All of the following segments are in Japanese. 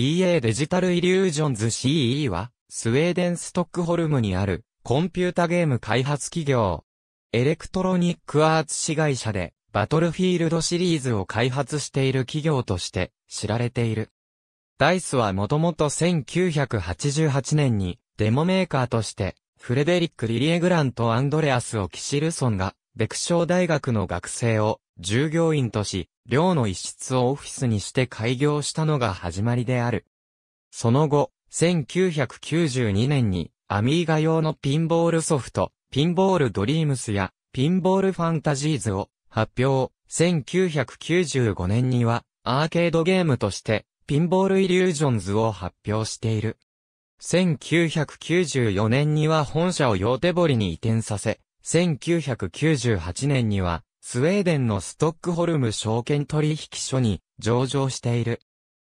EA デジタルイリュージョンズ CE は、スウェーデンストックホルムにある、コンピュータゲーム開発企業。エレクトロニックアーツ子会社で、バトルフィールドシリーズを開発している企業として知られている。ダイスはもともと1988年にデモメーカーとしてフレデリック・リリエグラント・アンドレアス・オキシルソンがベクショー大学の学生を従業員とし、寮の一室をオフィスにして開業したのが始まりである。その後、1992年にアミーガ用のピンボールソフト、ピンボールドリームスやピンボールファンタジーズを発表。1995年にはアーケードゲームとしてピンボールイリュージョンズを発表している。1994年には本社をヨーテボリに移転させ、1998年にはスウェーデンのストックホルム証券取引所に上場している。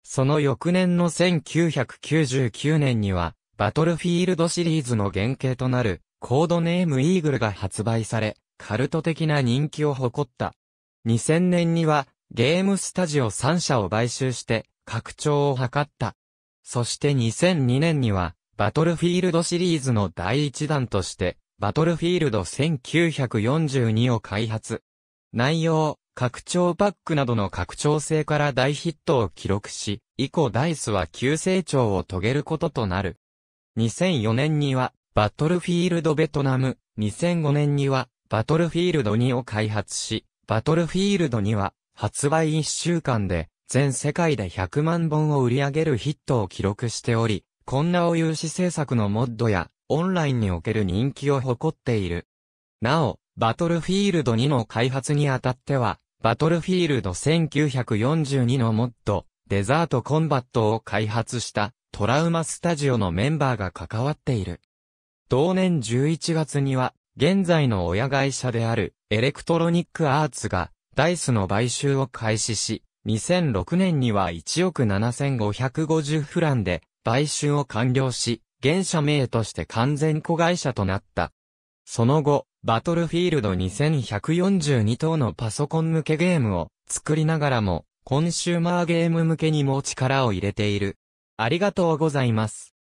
その翌年の1999年には、バトルフィールドシリーズの原型となる、コードネームイーグルが発売され、カルト的な人気を誇った。2000年には、ゲームスタジオ3社を買収して、拡張を図った。そして2002年には、バトルフィールドシリーズの第一弾として、バトルフィールド1942を開発。内容、拡張パックなどの拡張性から大ヒットを記録し、以降ダイスは急成長を遂げることとなる。2004年には、バトルフィールドベトナム、2005年には、バトルフィールド2を開発し、バトルフィールド2は、発売1週間で、全世界で100万本を売り上げるヒットを記録しており、こんなお有志制作のモッドや、オンラインにおける人気を誇っている。なお、バトルフィールド2の開発にあたっては、バトルフィールド1942のモッド、デザートコンバットを開発したトラウマスタジオのメンバーが関わっている。同年11月には、現在の親会社であるエレクトロニックアーツがダイスの買収を開始し、2006年には1億7550フランで買収を完了し、現社名として完全子会社となった。その後、バトルフィールド2142等のパソコン向けゲームを作りながらも、コンシューマーゲーム向けにも力を入れている。ありがとうございます。